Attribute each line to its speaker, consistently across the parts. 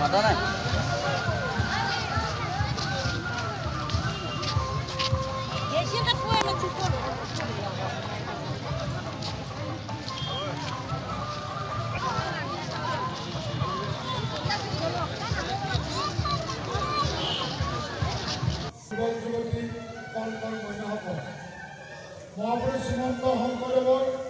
Speaker 1: মাত নাই মহাপুৰুষ শ্ৰীমন্ত শংকৰদেৱৰ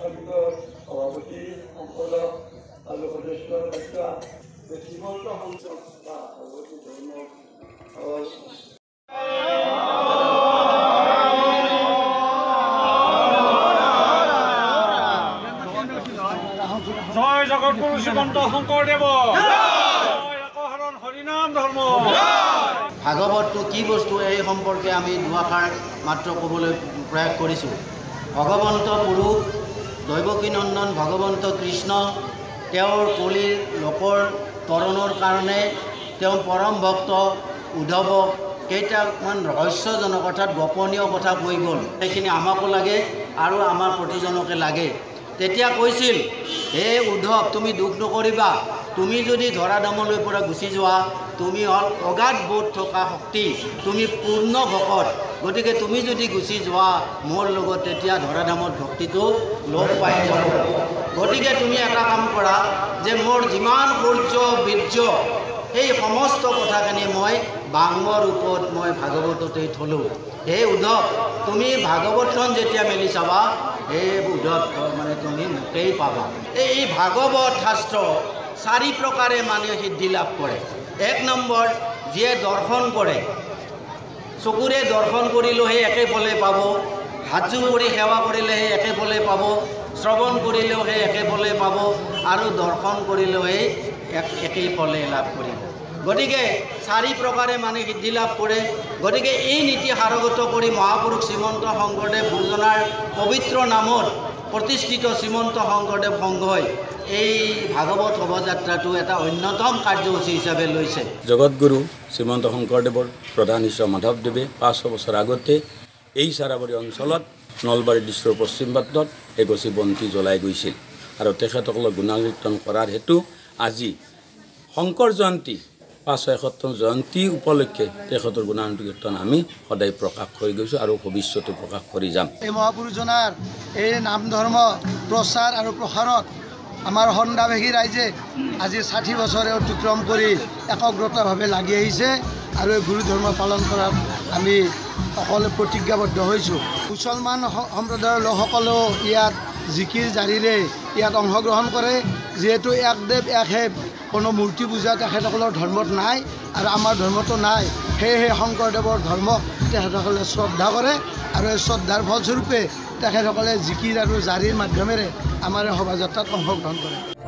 Speaker 2: প্ৰাথমিকৰ সভাপতি সম্পাদক আৰু সদস্য সংসদ বা সভাপতি ধৰ্ম
Speaker 3: জয় জগতগুৰু শ্ৰীমন্ত শংকৰদেৱ জয় একশৰণ হৰিনাম ধৰ্ম
Speaker 4: ভাগৱতটো কি বস্তু এই সম্পৰ্কে আমি দুআষাৰ মাত্ৰ ক'বলৈ প্ৰয়াস কৰিছোঁ। ভগৱন্ত পুৰুষ দৈৱকী নন্দন ভগৱন্ত কৃষ্ণ তেওঁৰ কলিৰ লোকৰ তৰণৰ কাৰণে তেওঁ পৰম ভক্ত উদ্ধৱক কেইটামান ৰহস্যজনক অৰ্থাৎ গোপনীয় কথা কৈ গ'ল। সেইখিনি আমাকো লাগে আৰু আমাৰ প্ৰতিজনকে লাগে। তেতিয়া কৈছিল হে উদ্ধৱ তুমি দুখ নকৰিবা। তুমি যদি ধৰা দামলৈ পৰা গুচি যোৱা তুমি হ'ল অগাধ বোধ থকা শক্তি তুমি পূৰ্ণ ভকত। গতিকে তুমি যদি গুচি যোৱা মোৰ লগত তেতিয়া ধৰাধামত ভক্তিটো লোপ পাই যাব। গতিকে তুমি এটা কাম কৰা যে মোৰ যিমান সূৰ্য বীৰ্য সেই সমস্ত কথাখিনি মই বাংম ৰূপত মই ভাগৱততেই থলোঁ। হে উদ্ধৱ তুমি ভাগৱতখন যেতিয়া মেলি চাবা সেই উদ্ধৱ মানে তুমি মোকেই পাবা। এই ভাগৱত শাস্ত্ৰ চাৰি প্ৰকাৰে মানুহে সিদ্ধি লাভ কৰে। এক নম্বৰ যিয়ে দৰ্শন কৰে চকুৰে দৰ্শন কৰিলেও সেই একে ফলে পাব কৰি সেৱা কৰিলে সেই একে ফলে পাব শ্ৰৱণ কৰিলেও সেই একে ফলে পাব আৰু দৰ্শন কৰিলেও সেই এক একেই ফলে লাভ কৰিব। গতিকে চাৰি প্ৰকাৰে মানুহে সিদ্ধি লাভ কৰে। গতিকে এই নীতি সাৰগত কৰি মহাপুৰুষ শ্ৰীমন্ত শংকৰদেৱ গুৰুজনাৰ পবিত্ৰ নামত প্ৰতিষ্ঠিত শ্ৰীমন্ত শংকৰদেৱ সংঘই এই ভাগৱত শোভাযাত্ৰাটো এটা অন্যতম কাৰ্যসূচী হিচাপে লৈছে।
Speaker 5: জগতগুৰু শ্ৰীমন্ত শংকৰদেৱৰ প্ৰধান শিষ্য মাধৱদেৱে পাঁচশ বছৰ আগতে এই চাৰাবাৰী অঞ্চলত নলবাৰী ডিষ্ট্ৰিক্টৰ পশ্চিম পাটত এগছি বন্তি জ্বলাই গৈছিল। আৰু তেখেতসকলক গুণাকীৰ্তন কৰাৰ হেতু আজি শংকৰ জয়ন্তী পাঁচশ এসত্তৰ জয়ন্তী উপলক্ষে তেখেতৰ গুণানুকীৰ্তন আমি সদায় প্ৰকাশ কৰি গৈছোঁ আৰু ভৱিষ্যতে প্ৰকাশ কৰি যাম।
Speaker 6: এই মহাপুৰুষজনাৰ এই নাম ধৰ্ম প্ৰচাৰ আৰু প্ৰসাৰত আমাৰ সন্দাবেশী ৰাইজে আজি ষাঠি বছৰে অতিক্ৰম কৰি একগ্ৰতাভাৱে লাগি আহিছে আৰু এই গুৰু ধৰ্ম পালন কৰাত আমি সকলোৱে প্ৰতিজ্ঞাবদ্ধ হৈছোঁ। মুছলমান সম্প্ৰদায়ৰ লোকসকলেও ইয়াত জিকিৰ জাৰিৰে ইয়াত অংশগ্ৰহণ কৰে যিহেতু এক দেৱ এক হেৱ। কোনো মূৰ্তি পূজা তেখেতসকলৰ ধৰ্মত নাই আৰু আমাৰ ধৰ্মতো নাই। সেয়েহে শংকৰদেৱৰ ধৰ্মক তেখেতসকলে শ্ৰদ্ধা কৰে আৰু এই শ্ৰদ্ধাৰ ফলস্বৰূপে তেখেতসকলে জিকিৰ আৰু জাৰিৰ মাধ্যমেৰে আমাৰ এই শোভাযাত্ৰাত অংশগ্ৰহণ কৰে।